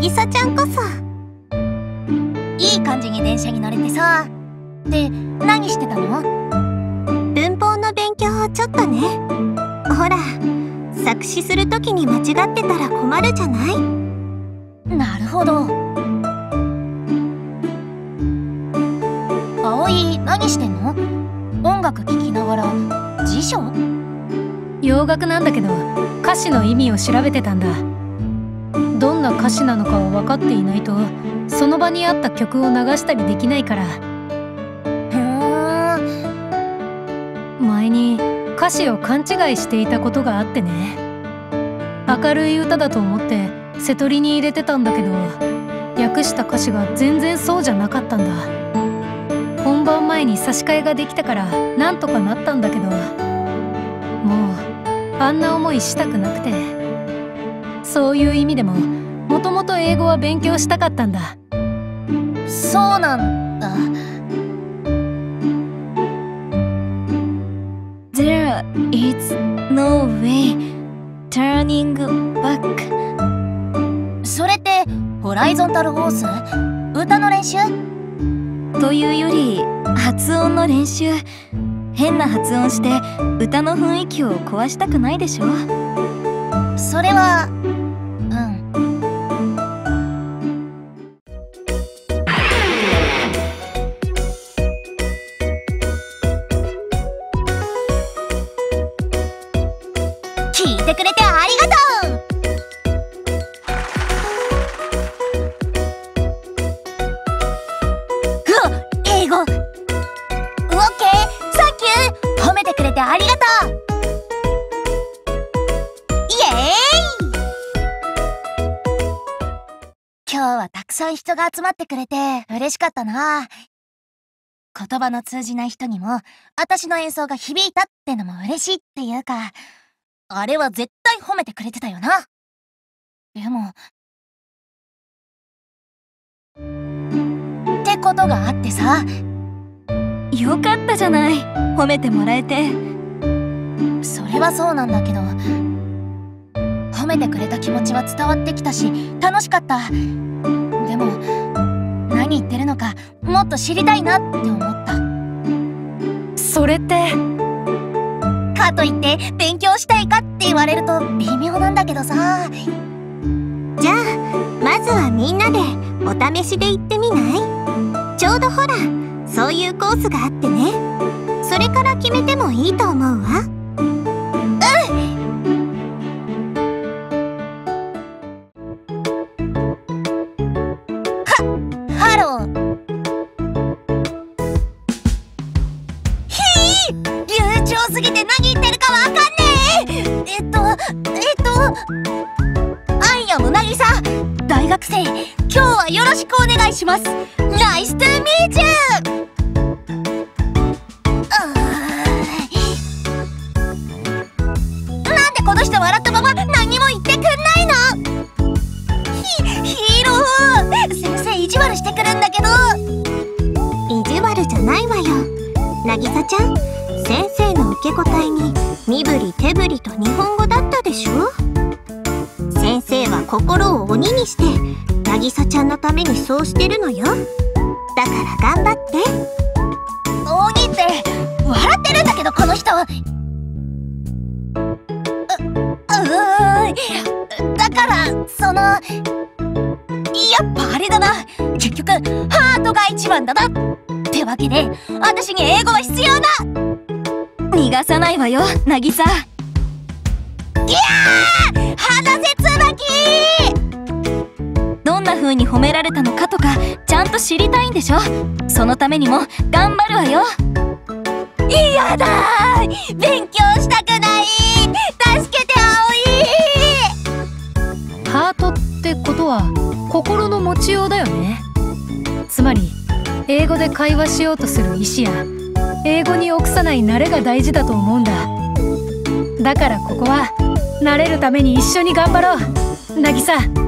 渚ちゃんこそ。いい感じに電車に乗れてさ。で何してたの？文法の勉強をちょっとね。ほら作詞する時に間違ってたら困るじゃない？なるほど。葵何してんの？音楽聴きながら。辞書？洋楽なんだけど歌詞の意味を調べてたんだどんな歌詞なのかを分かっていないとその場にあった曲を流したりできないから。前に歌詞を勘違いしていたことがあってね。明るい歌だと思って瀬戸りに入れてたんだけど訳した歌詞が全然そうじゃなかったんだ。本番前に差し替えができたからなんとかなったんだけど。もうあんな思いしたくなくて。そういう意味でももともと英語は勉強したかったんだ。そうなんだ。There is no way turning back. それってホライゾンタルホース？歌の練習？というより発音の練習。変な発音して歌の雰囲気を壊したくないでしょ？それは聞いてくれてありがとう。英語。オッケーサンキュー。褒めてくれてありがとう。イエーイ。今日はたくさん人が集まってくれて嬉しかったな。言葉の通じない人にも私の演奏が響いたってのも嬉しいっていうかあれは絶対褒めてくれてたよな。でも。ってことがあってさ。よかったじゃない。褒めてもらえて。それはそうなんだけど。褒めてくれた気持ちは伝わってきたし楽しかった。でも何言ってるのかもっと知りたいなって思った。それってかといって勉強したいかって言われると微妙なんだけどさ。じゃあまずはみんなでお試しで行ってみない？ちょうどほらそういうコースがあってね。それから決めてもいいと思うわ。I am なぎさ大学生今日はよろしくお願いします。 Nice to meet you なんでこの人笑ったまま何も言ってくんないの？ヒヒーロー。先生意地悪してくるんだけど。意地悪じゃないわよ。渚ちゃん先生の受け答えに身振り手振りと日本語だったでしょ？心を鬼にして渚ちゃんのためにそうしてるのよ。だから頑張って。鬼って笑ってるんだけどこの人ううーんだからそのやっぱあれだな。結局ハートが一番だな。ってわけで私に英語は必要だ。逃がさないわよ渚。いやーどんな風に褒められたのかとかちゃんと知りたいんでしょ？そのためにも頑張るわよ。嫌だ勉強したくない。助けて葵。ハートってことは心の持ちようだよね。つまり英語で会話しようとする意思や英語に臆さない慣れが大事だと思うんだ。だからここは慣れるために一緒に頑張ろう。渚